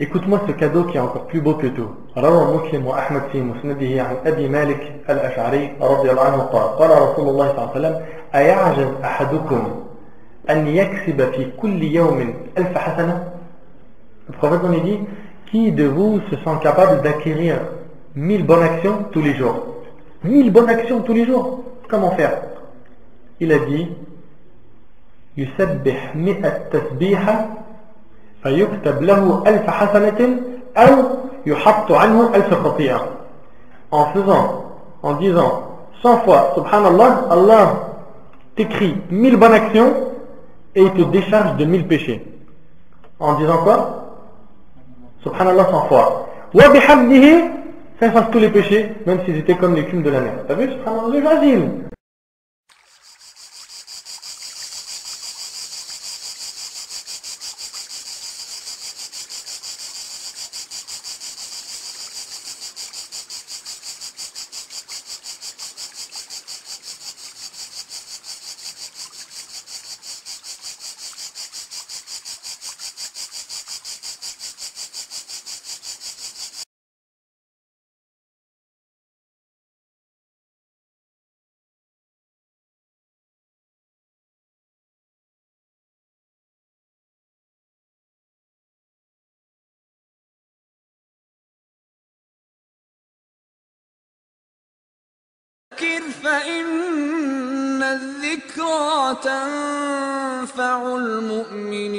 Écoute-moi ce cadeau qui est encore plus beau que tout. روى مسلم وأحمد في مسنده عن أبي مالك الأشعري رضي الله عنه قال قال رسول الله صلى الله عليه وسلم أيعجز أحدكم أن يكسب في كل يوم ألف حسنة Le prophète on dit qui de vous se sent capable d'acquérir mille bonnes actions tous les jours Mille bonnes actions tous les jours Comment faire Il a dit يسبح مئة تسبيحة فيكتب له ألف حسنة أو يحط عنه ألف خطيئة en faisant en disant 100 fois subhanallah Allah t'écrit 1000 bonnes actions et il te décharge de 1000 péchés en disant quoi subhanallah 100 fois wa bihamdihi ça efface tous les péchés même s'ils étaient comme l'écume de la mer t'as vu subhanallah فذكر فإن الذكرى تنفع المؤمنين.